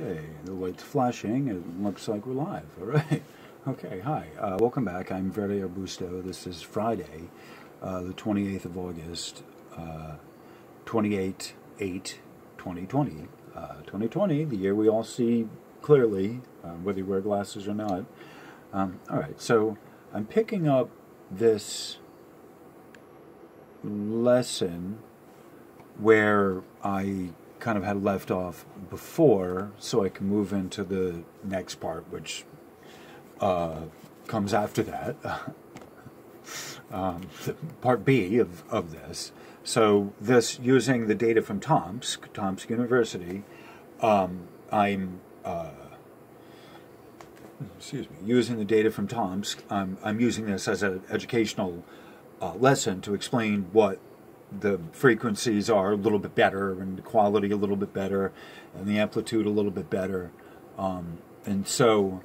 Okay, the light's flashing. It looks like we're live. All right. Okay, hi. Uh, welcome back. I'm Verte Arbusto. This is Friday, uh, the 28th of August, uh, 28 8 2020. Uh, 2020, the year we all see clearly, uh, whether you wear glasses or not. Um, all right, so I'm picking up this lesson where I kind of had left off before, so I can move into the next part, which uh, comes after that. um, part B of, of this. So, this using the data from Tomsk, Tomsk University, um, I'm uh, excuse me, using the data from Tomsk. I'm, I'm using this as an educational uh, lesson to explain what the frequencies are a little bit better and the quality a little bit better and the amplitude a little bit better. Um, and so,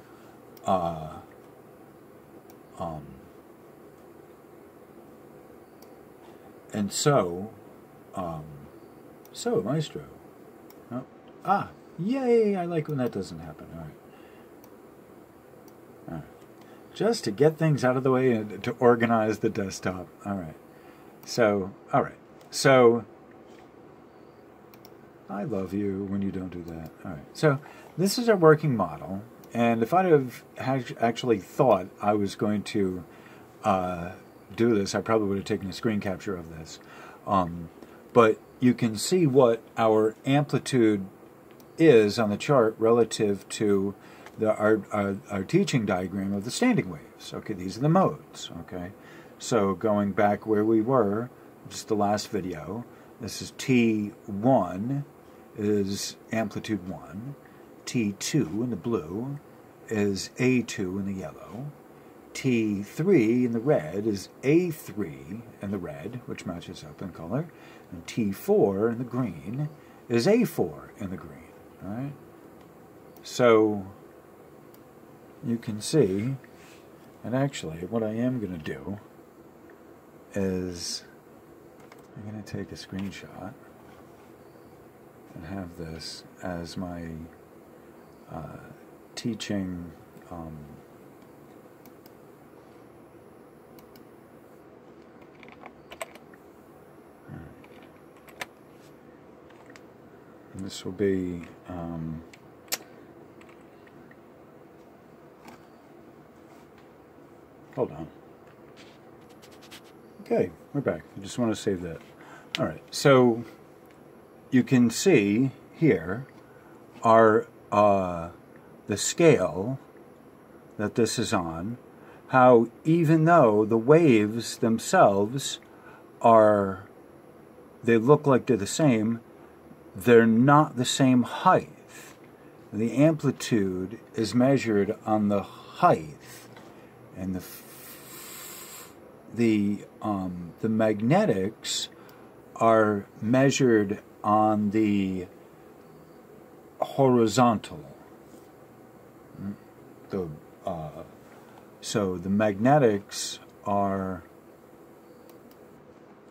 uh, um, and so, um, so, Maestro. Oh, ah, yay, I like when that doesn't happen. All right. All right. Just to get things out of the way and to organize the desktop. All right. So, all right. So, I love you when you don't do that. All right. So, this is our working model. And if I'd have actually thought I was going to uh, do this, I probably would have taken a screen capture of this. Um, but you can see what our amplitude is on the chart relative to the, our, our, our teaching diagram of the standing waves. Okay, these are the modes. Okay, so going back where we were, just the last video, this is T1 is amplitude 1, T2 in the blue is A2 in the yellow, T3 in the red is A3 in the red, which matches up in color, and T4 in the green is A4 in the green. Right? So you can see, and actually what I am going to do is I'm going to take a screenshot and have this as my uh, teaching um, this will be um, hold on okay we're back I just want to save that all right so you can see here are uh, the scale that this is on, how even though the waves themselves are, they look like they're the same, they're not the same height. The amplitude is measured on the height, and the the um, the magnetics are measured on the horizontal. The uh, so the magnetics are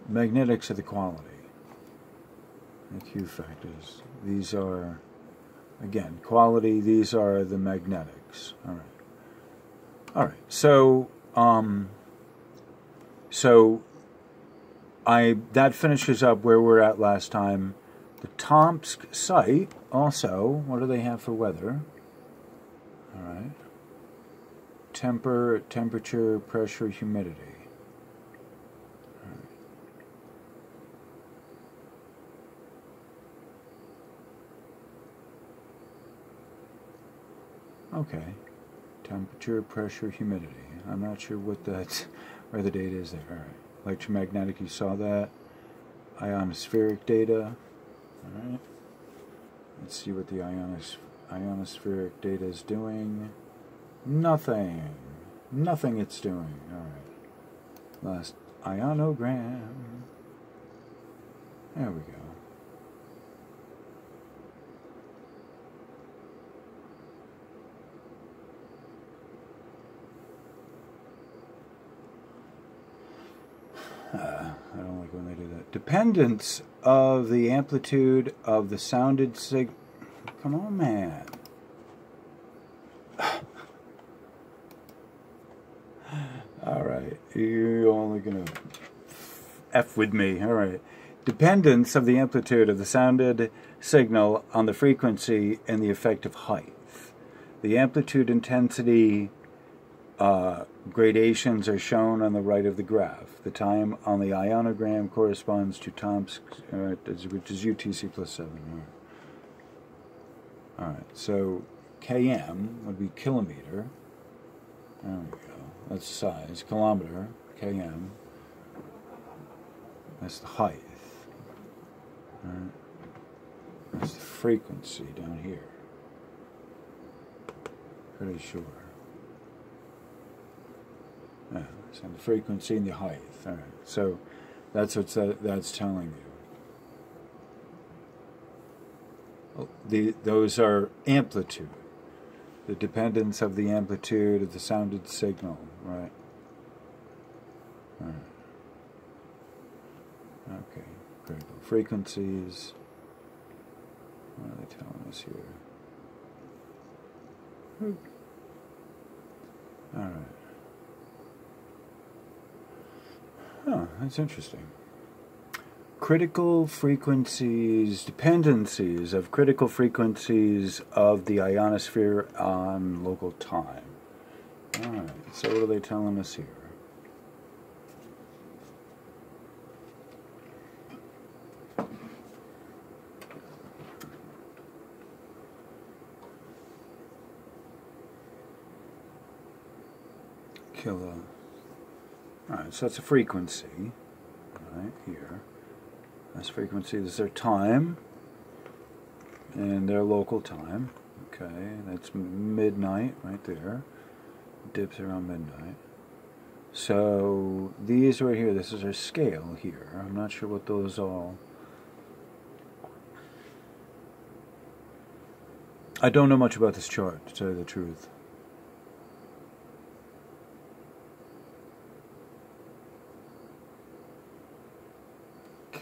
magnetics of the quality. The Q factors. These are again quality. These are the magnetics. All right. All right. So um, so I that finishes up where we're at last time. The Tomsk site also, what do they have for weather? All right. Temper, temperature, pressure, humidity. Okay. Temperature, pressure, humidity. I'm not sure what that, where the data is there. All right. Electromagnetic, you saw that. Ionospheric data. Alright. Let's see what the ionos ionospheric data is doing. Nothing. Nothing it's doing. Alright. Last ionogram. There we go. Uh, I don't like when they do that. Dependence of the amplitude of the sounded sig. Come on, man. All right, you're only gonna f with me. All right. Dependence of the amplitude of the sounded signal on the frequency and the effective height. The amplitude intensity uh, gradations are shown on the right of the graph. The time on the ionogram corresponds to Tomsk, uh, which is UTC plus 7. All right. All right, so km would be kilometer. There we go. That's size. Kilometer, km. That's the height. All right. That's the frequency down here. Pretty sure. Yeah, so the frequency and the height. All right. So that's what that's telling you. Oh, the, those are amplitude, the dependence of the amplitude of the sounded signal, right? Right. Okay, critical frequencies. What are they telling us here? Hmm. All right. Oh, that's interesting. Critical frequencies, dependencies of critical frequencies of the ionosphere on local time. All right, so what are they telling us here? Kilo. So that's a frequency. Right here. That's frequency. This is their time. And their local time. Okay, that's midnight right there. Dips around midnight. So these right here, this is our scale here. I'm not sure what those all. I don't know much about this chart, to tell you the truth.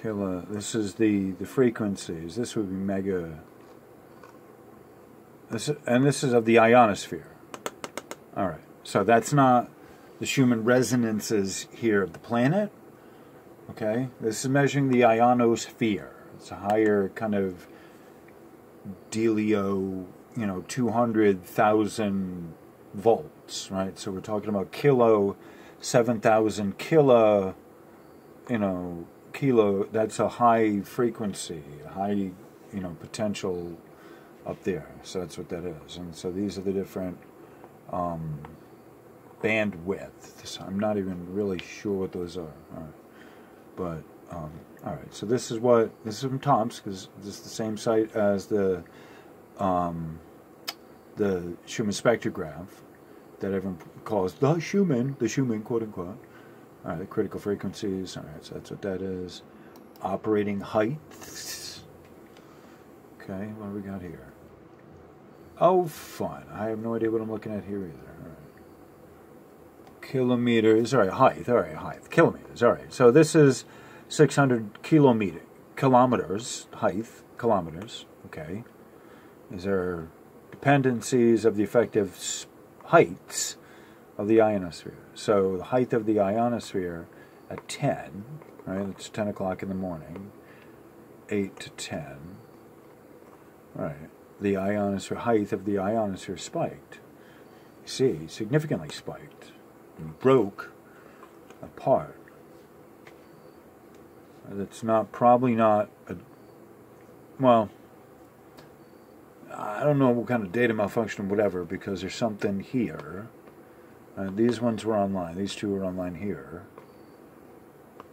Kilo. This is the the frequencies. This would be mega. This and this is of the ionosphere. All right. So that's not the Schumann resonances here of the planet. Okay. This is measuring the ionosphere. It's a higher kind of delio, you know, two hundred thousand volts, right? So we're talking about kilo, seven thousand kilo, you know, kilo, that's a high frequency, high, you know, potential up there. So that's what that is. And so these are the different um, bandwidth. I'm not even really sure what those are. Right. But, um, all right. So this is what, this is from Tomsk, because this is the same site as the, um, the Schumann spectrograph that everyone calls the Schumann, the Schumann, quote unquote. All right, the critical frequencies. All right, so that's what that is. Operating heights. Okay, what do we got here? Oh, fun. I have no idea what I'm looking at here either. All right. Kilometers. All right, height. All right, height. Kilometers. All right. So this is 600 kilometer kilometers height. Kilometers. Okay. These are dependencies of the effective heights of the ionosphere. So the height of the ionosphere at 10, right, it's 10 o'clock in the morning, 8 to 10, right, the ionosphere, height of the ionosphere spiked. You see, significantly spiked, and broke apart. That's not, probably not, a, well, I don't know what kind of data malfunction or whatever, because there's something here uh, these ones were online. These two were online here.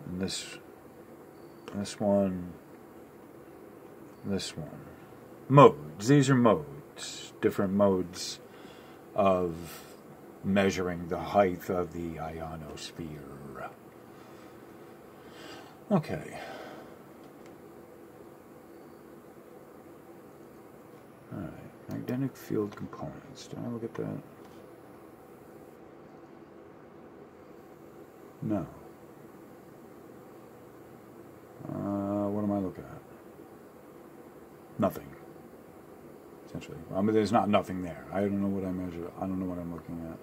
And this, this one, this one. Modes. These are modes. Different modes of measuring the height of the ionosphere. Okay. Alright, magnetic field components. Did I look at that? No. Uh, what am I looking at? Nothing. essentially. I mean, there's not nothing there. I don't know what I measure. I don't know what I'm looking at.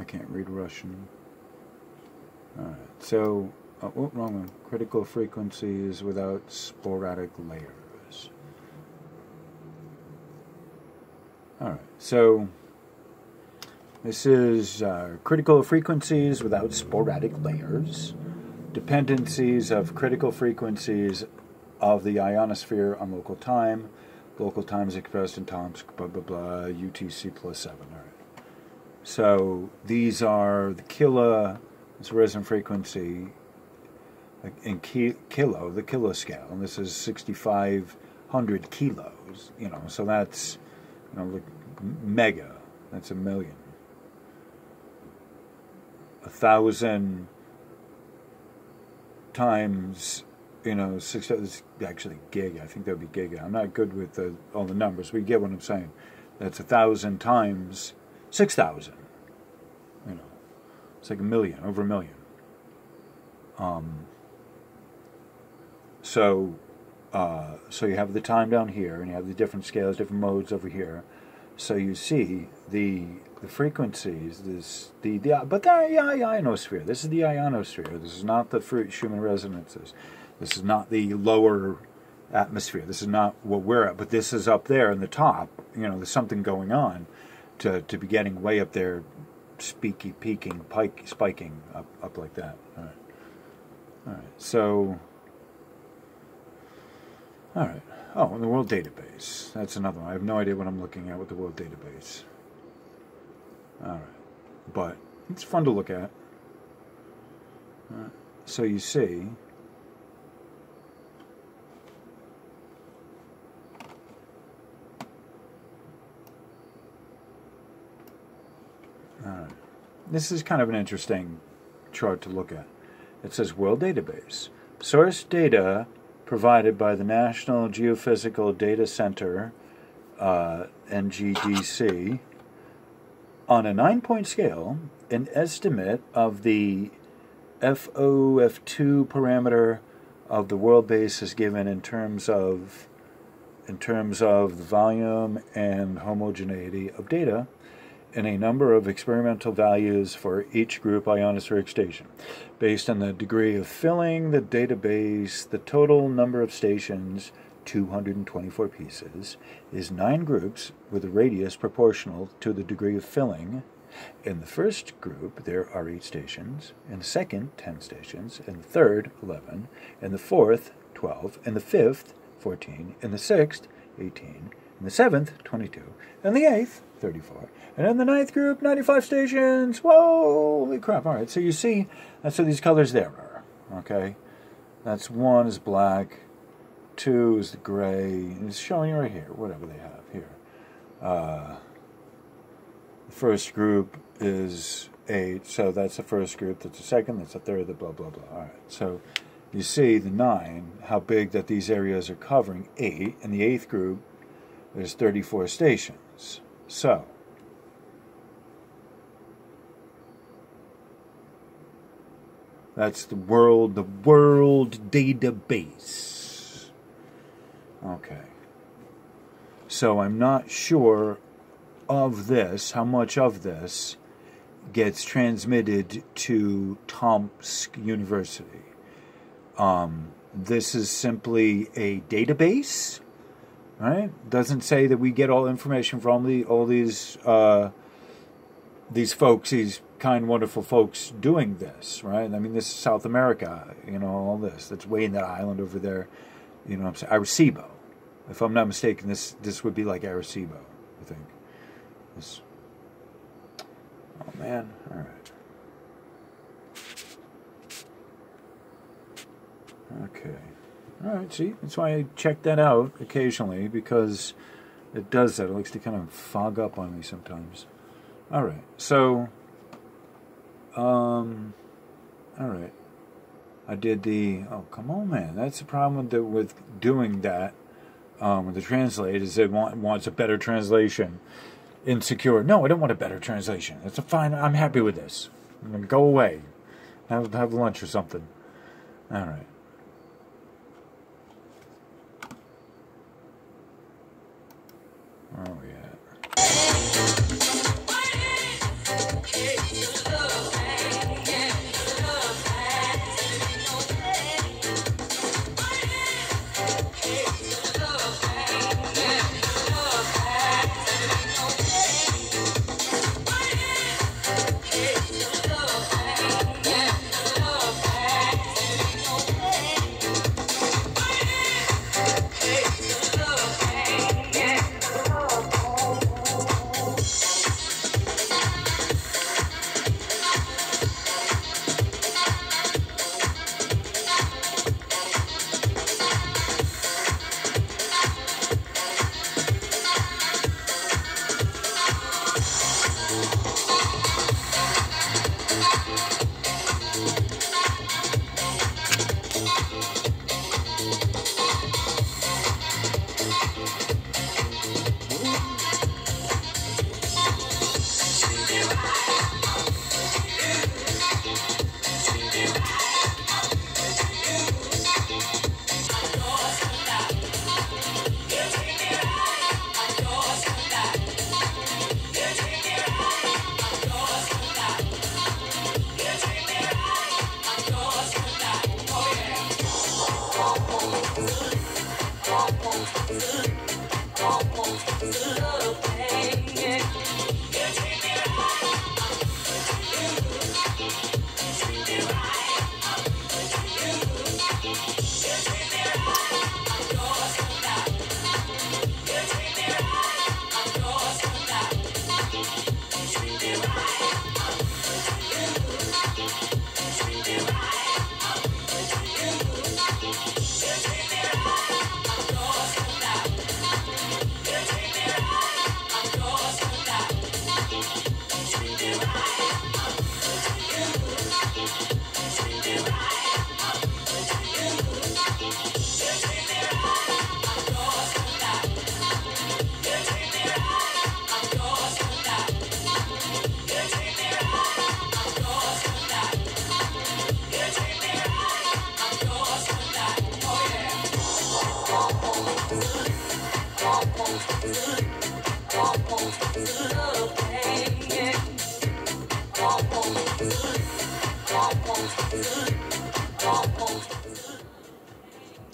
I can't read Russian. All right. So, uh, oh, wrong one. Critical frequencies without sporadic layers. All right. So, this is uh, critical frequencies without sporadic layers. Dependencies of critical frequencies of the ionosphere on local time. Local time is expressed in times, blah, blah, blah, UTC plus 7. All right. So these are the kilo, this resonant frequency in ki- kilo, the kilo scale, and this is 6,500 kilos, you know, so that's, you know, like mega, that's a million. A thousand times, you know, six, actually gig, I think that would be giga. I'm not good with the, all the numbers, you get what I'm saying. That's a thousand times 6,000. You know, it's like a million, over a million. Um, so, uh, so you have the time down here, and you have the different scales, different modes over here. So you see the the frequencies, this the, the but the ionosphere. This is the ionosphere. This is not the fruit Schumann resonances. This is not the lower atmosphere. This is not what we're at. But this is up there in the top. You know, there's something going on to, to be getting way up there, speaky, peaking, pike, spiking up, up like that. All right. All right. So, all right. Oh, the World Database. That's another one. I have no idea what I'm looking at with the World Database. All right. But it's fun to look at. Uh, so you see, This is kind of an interesting chart to look at. It says World Database. Source data provided by the National Geophysical Data Center, uh, NGDC, on a nine point scale, an estimate of the FOF2 parameter of the world base is given in terms of in terms of the volume and homogeneity of data and a number of experimental values for each group ionospheric station. Based on the degree of filling the database, the total number of stations, 224 pieces, is nine groups with a radius proportional to the degree of filling. In the first group, there are eight stations. In the second, 10 stations. In the third, 11. In the fourth, 12. In the fifth, 14. In the sixth, 18. In the seventh, 22. In the eighth, 34. And in the ninth group, 95 stations. Whoa, holy crap. All right, so you see, that's what these colors there are. Okay? That's one is black, two is the gray. It's showing you right here, whatever they have here. Uh, the first group is eight, so that's the first group. That's the second, that's the third, the blah, blah, blah. All right, so you see the nine, how big that these areas are covering. Eight. and the eighth group, there's 34 stations. So, That's the world, the world database. Okay. So I'm not sure of this, how much of this gets transmitted to Tomsk University. Um, this is simply a database, right? Doesn't say that we get all information from the all these uh, these folks, these kind, wonderful folks doing this, right? I mean, this is South America, you know, all this. That's way in that island over there, you know I'm saying? Arecibo. If I'm not mistaken, this this would be like Arecibo, I think. This. Oh, man. All right. Okay. All right, see? That's why I check that out occasionally, because it does that. It likes to kind of fog up on me sometimes. All right, so um, all right. I did the. Oh, come on, man. That's the problem with with doing that. Um, with the translate is it want, wants a better translation. Insecure. No, I don't want a better translation. It's a fine. I'm happy with this. I'm gonna go away. Have have lunch or something. All right. Oh.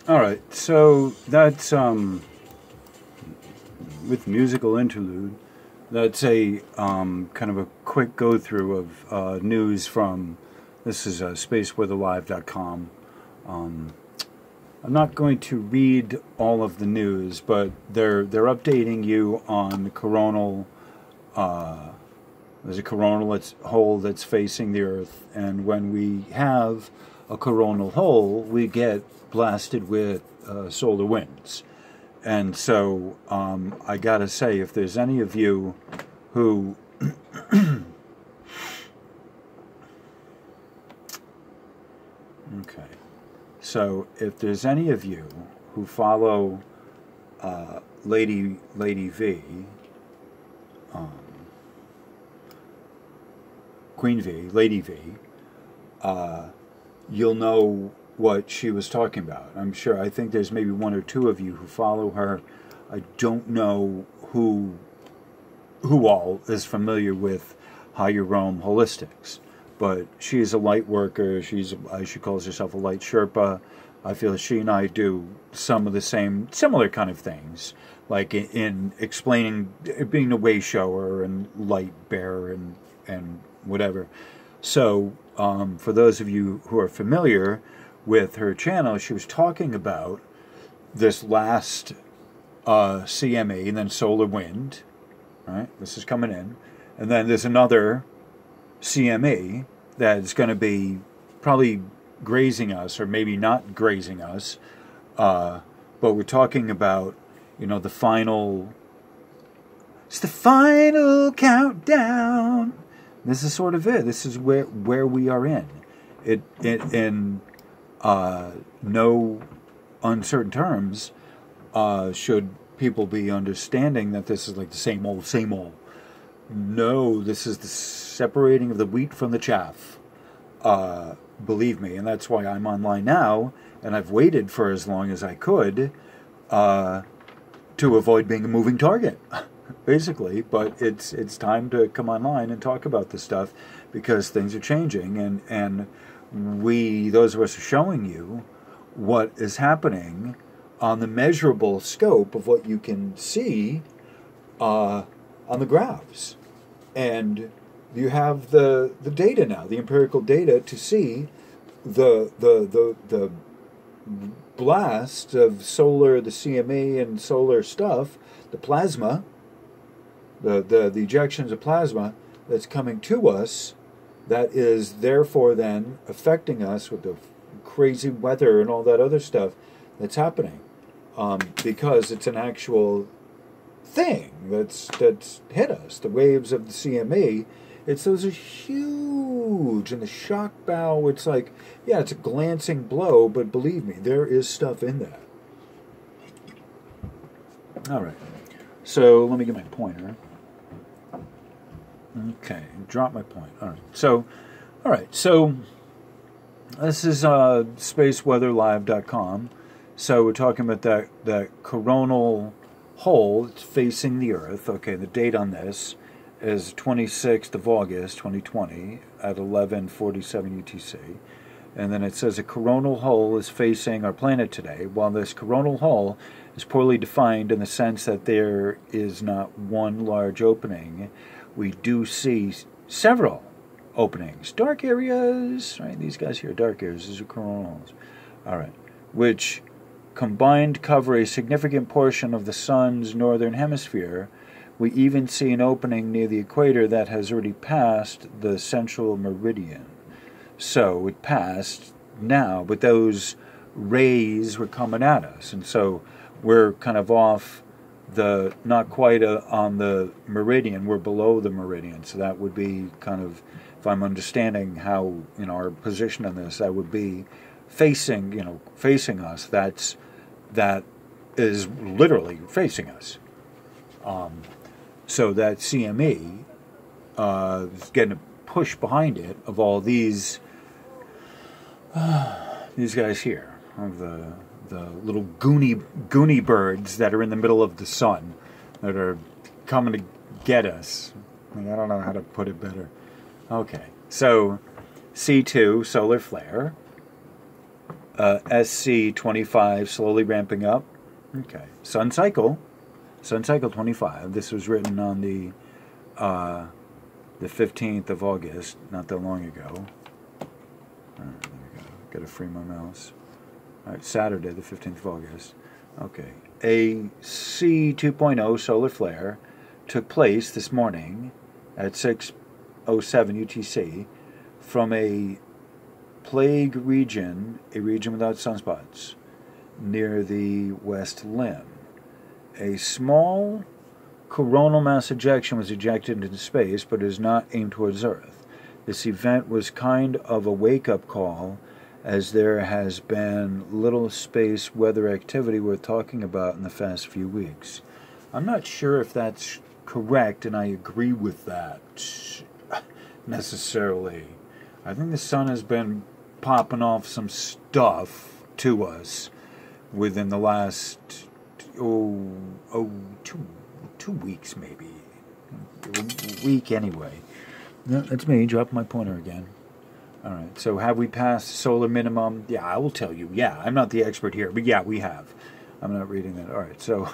All right, so that's um, with musical interlude. That's a um, kind of a quick go through of uh, news from this is uh, spaceweatherlive.com. Um, I'm not going to read all of the news, but they're they're updating you on the coronal. Uh, there's a coronal hole that's facing the Earth, and when we have a coronal hole, we get blasted with uh, solar winds. And so um, I got to say, if there's any of you who okay, so if there's any of you who follow uh, Lady Lady V, um, Queen V, Lady V, uh, you'll know what she was talking about. I'm sure. I think there's maybe one or two of you who follow her. I don't know who who all is familiar with Higher Rome Holistics, but she's a light worker. She's uh, she calls herself a light Sherpa. I feel she and I do some of the same, similar kind of things, like in, in explaining, being a way shower and light bearer and and whatever. So, um, for those of you who are familiar, with her channel, she was talking about this last uh, CME and then solar wind. Right, this is coming in, and then there's another CME that's going to be probably grazing us, or maybe not grazing us. Uh, but we're talking about, you know, the final. It's the final countdown. This is sort of it. This is where where we are in. It, it and uh, no uncertain terms, uh, should people be understanding that this is like the same old, same old. No, this is the separating of the wheat from the chaff. Uh, believe me, and that's why I'm online now, and I've waited for as long as I could uh, to avoid being a moving target, basically. But it's it's time to come online and talk about this stuff because things are changing, and and we, those of us are showing you what is happening on the measurable scope of what you can see uh, on the graphs. And you have the, the data now, the empirical data to see the, the, the, the blast of solar, the CME and solar stuff, the plasma, the, the, the ejections of plasma that's coming to us that is therefore then affecting us with the crazy weather and all that other stuff that's happening. Um, because it's an actual thing that's that's hit us the waves of the CME it's those are huge and the shock bow it's like yeah it's a glancing blow but believe me there is stuff in that. All right. So let me get my pointer Okay, drop my point. All right. So, all right. So, this is uh, spaceweatherlive.com. So we're talking about that that coronal hole that's facing the Earth. Okay, the date on this is 26th of August, 2020, at 11:47 UTC, And then it says a coronal hole is facing our planet today. While this coronal hole is poorly defined in the sense that there is not one large opening, we do see several openings. Dark areas, right? These guys here, dark areas, these are coronal holes. All right. Which combined cover a significant portion of the sun's northern hemisphere. We even see an opening near the equator that has already passed the central meridian. So it passed now, but those rays were coming at us, and so we're kind of off the not quite a, on the meridian. We're below the meridian, so that would be kind of, if I'm understanding how you know our position on this, that would be facing you know facing us. That's that is literally facing us. Um, so that CME uh, is getting a push behind it of all these uh, these guys here, of the the little goony goony birds that are in the middle of the sun, that are coming to get us. I don't know how to put it better. Okay, so C2 solar flare, uh, SC25 slowly ramping up. Okay, sun cycle, sun cycle 25. This was written on the uh, the 15th of August, not that long ago. Got to free my mouse. Right, Saturday, the 15th of August. Okay. A C 2.0 solar flare took place this morning at 6.07 UTC from a plague region, a region without sunspots, near the west limb. A small coronal mass ejection was ejected into space but is not aimed towards Earth. This event was kind of a wake up call as there has been little space weather activity worth talking about in the past few weeks. I'm not sure if that's correct, and I agree with that necessarily. I think the sun has been popping off some stuff to us within the last oh oh two two weeks maybe a week anyway. That's me. Drop my pointer again. All right. So have we passed solar minimum? Yeah, I will tell you. Yeah, I'm not the expert here, but yeah, we have. I'm not reading that. All right. So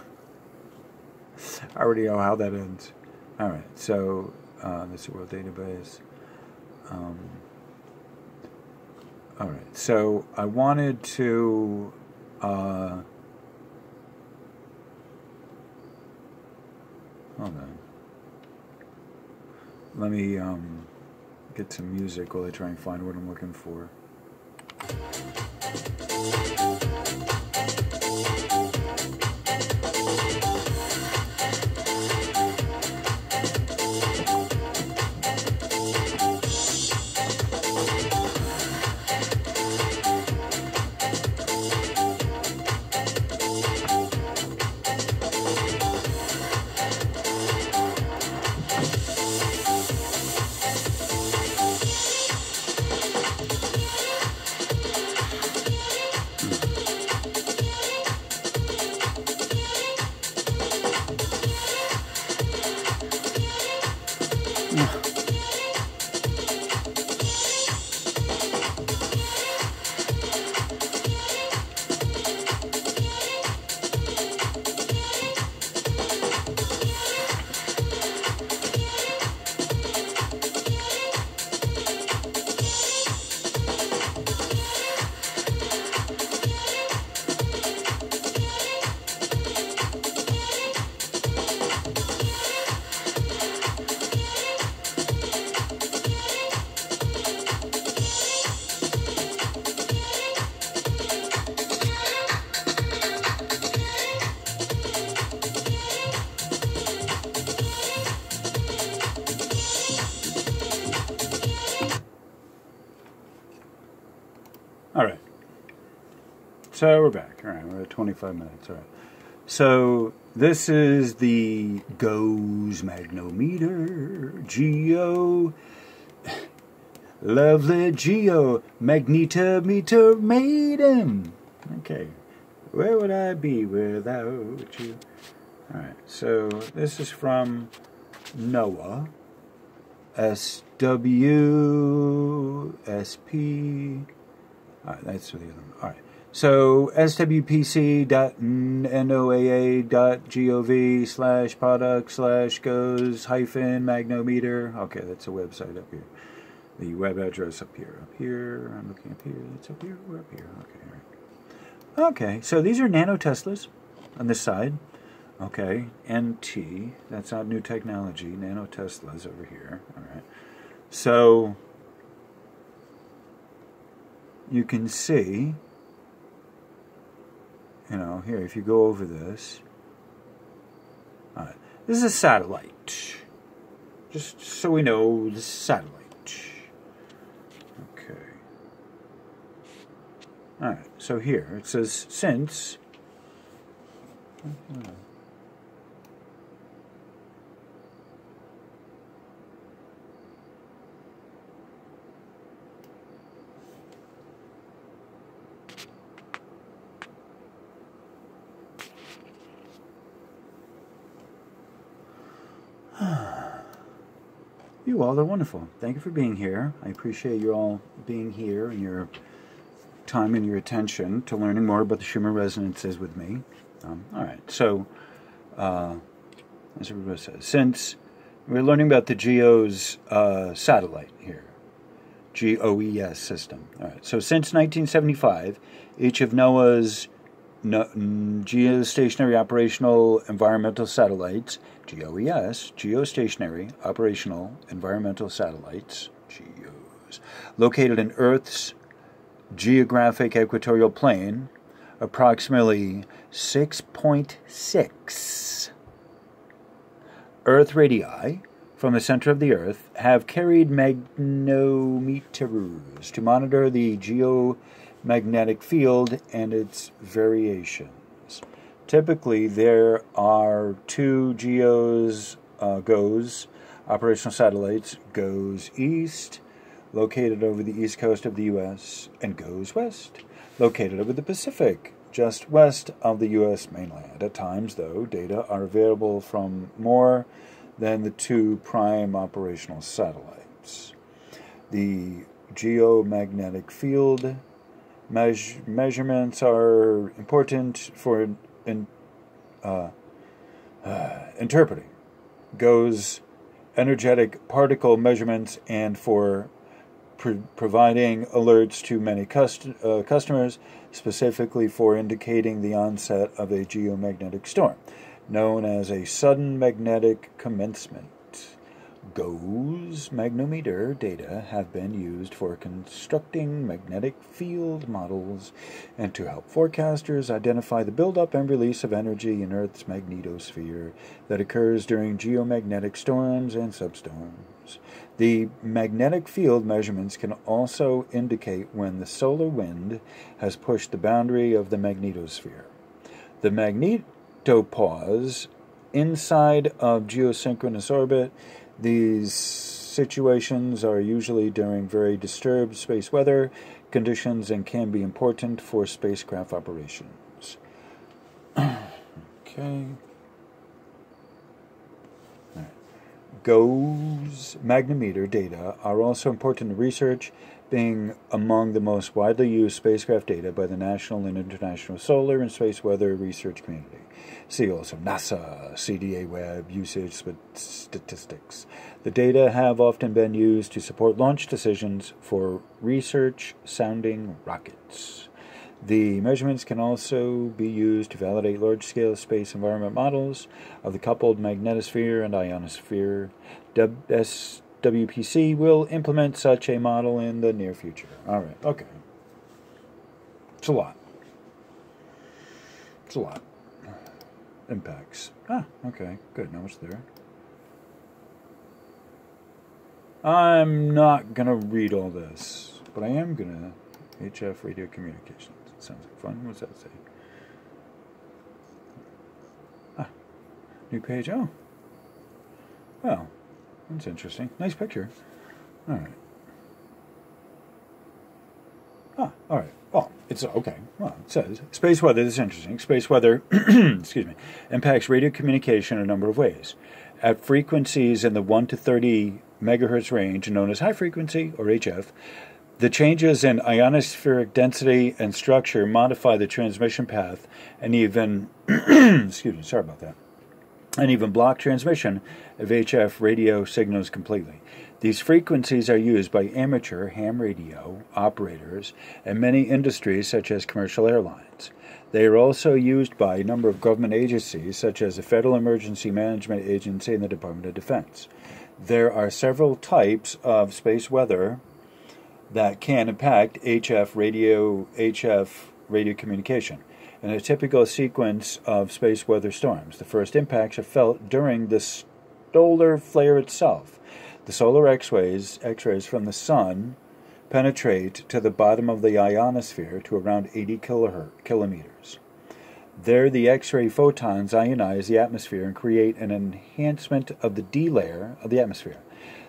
I already know how that ends. All right. So uh, this is World Database. Um, all right. So I wanted to. Uh, hold on. Let me. Um, get some music while I try and find what I'm looking for. So we're back. All right, we're at 25 minutes. All right. So this is the GOES magnometer. Geo. Lovely Geo magnetometer maiden. Okay. Where would I be without you? All right. So this is from NOAA. S W S P All right, that's the other one. All right. So swpc.noaa.gov slash product slash goes hyphen magnometer. Okay, that's a website up here. The web address up here. Up here. I'm looking up here. It's up here. We're up here. Okay. Okay. So these are nanoteslas on this side. Okay. NT. That's not new technology. Nanoteslas over here. All right. So you can see you know, here, if you go over this, all right, this is a satellite. Just so we know, this is satellite. Okay. All right, so here it says since. You all are wonderful. Thank you for being here. I appreciate you all being here and your time and your attention to learning more about the Schumann resonances with me. Um, all right, so uh, as everybody says, since we're learning about the GEO's uh, satellite here, GOES system. All right, so since 1975, each of NOAA's no, geostationary operational environmental satellites, GOES, geostationary operational environmental satellites, GEOs, located in Earth's geographic equatorial plane, approximately 6.6 Earth radii from the center of the Earth, have carried magnometers to monitor the geo magnetic field and its variations. Typically, there are two GEOs, uh, GOES, operational satellites, GOES East, located over the east coast of the U.S., and GOES West, located over the Pacific, just west of the U.S. mainland. At times, though, data are available from more than the two prime operational satellites. The geomagnetic field measurements are important for in, uh, uh, interpreting GOES energetic particle measurements and for providing alerts to many cust- uh, customers, specifically for indicating the onset of a geomagnetic storm, known as a sudden magnetic commencement. GOES magnometer data have been used for constructing magnetic field models and to help forecasters identify the buildup and release of energy in Earth's magnetosphere that occurs during geomagnetic storms and substorms. The magnetic field measurements can also indicate when the solar wind has pushed the boundary of the magnetosphere. The magnetopause inside of geosynchronous orbit these situations are usually during very disturbed space weather conditions and can be important for spacecraft operations. okay. GOES magnometer data are also important in research, being among the most widely used spacecraft data by the national and international solar and space weather research community. See also NASA, CDA Web usage statistics. The data have often been used to support launch decisions for research sounding rockets. The measurements can also be used to validate large scale space environment models of the coupled magnetosphere and ionosphere. SWPC will implement such a model in the near future. All right, okay. It's a lot. It's a lot impacts. Ah, okay, good. Now it's there. I'm not going to read all this, but I am going to HF radio communications. Sounds like fun. What's that say? Ah, new page. Oh, well, that's interesting. Nice picture. All right. Ah, all right. Well, it's okay. Well, it says space weather. This is interesting. Space weather, excuse me, impacts radio communication in a number of ways. At frequencies in the 1 to 30 megahertz range, known as high frequency or HF, The changes in ionospheric density and structure modify the transmission path and even, excuse me, sorry about that, and even block transmission of HF radio signals completely. These frequencies are used by amateur ham radio operators and many industries such as commercial airlines. They are also used by a number of government agencies such as the Federal Emergency Management Agency and the Department of Defense. There are several types of space weather that can impact HF radio HF radio communication. In a typical sequence of space weather storms, the first impacts are felt during the solar flare itself. The solar X-rays, X-rays from the sun penetrate to the bottom of the ionosphere to around 80 kilometers. There, the X-ray photons ionize the atmosphere and create an enhancement of the D layer of the atmosphere.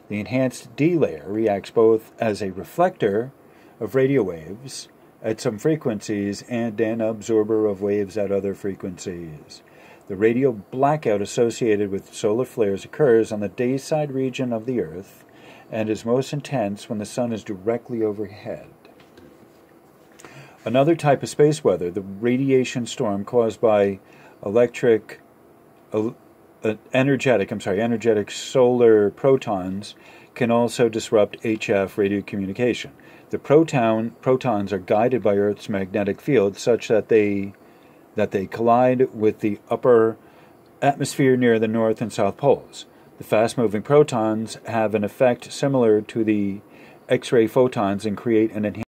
The enhanced D layer reacts both as a reflector of radio waves at some frequencies and an absorber of waves at other frequencies. The radio blackout associated with solar flares occurs on the dayside region of the Earth and is most intense when the sun is directly overhead. Another type of space weather, the radiation storm caused by electric energetic, I'm sorry, energetic solar protons can also disrupt HF radio communication. The proton protons are guided by Earth's magnetic field such that they that they collide with the upper atmosphere near the north and south poles. The fast-moving protons have an effect similar to the X-ray photons and create an enhanced